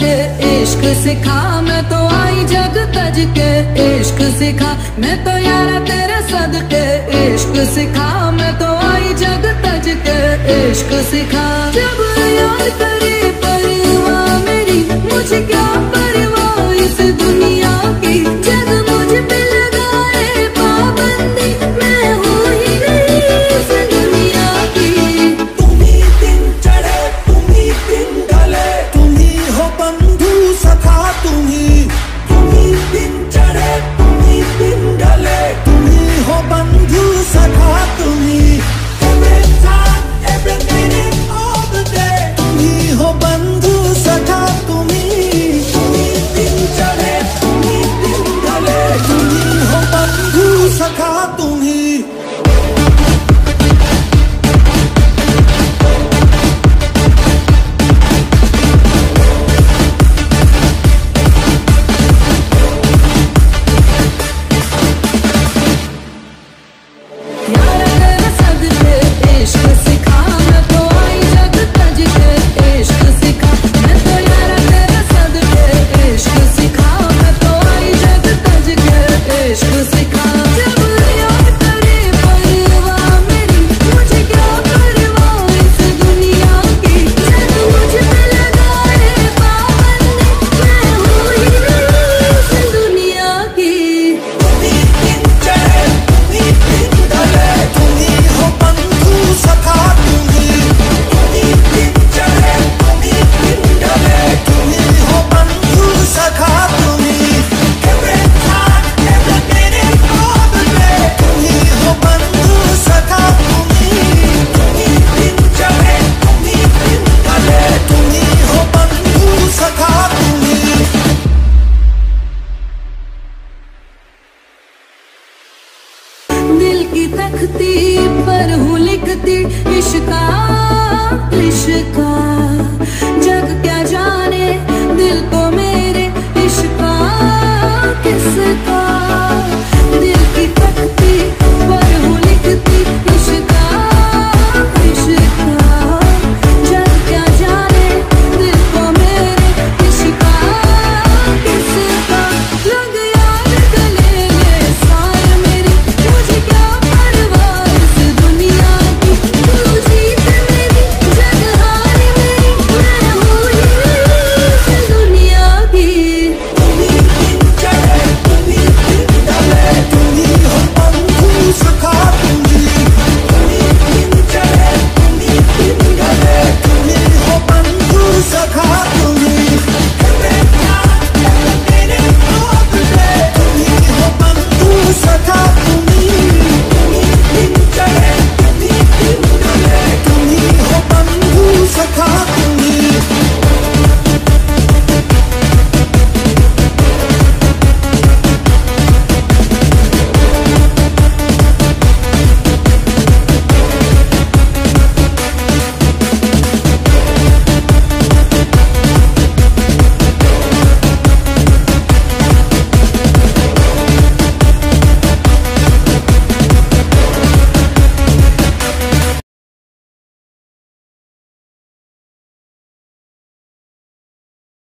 के इश्क सिखा, मैं तो आई जग तज के इश्क सिखा। मैं तो यार तेरे सदके इश्क सिखा, मैं तो आई जग तज के इश्क सिखा। जब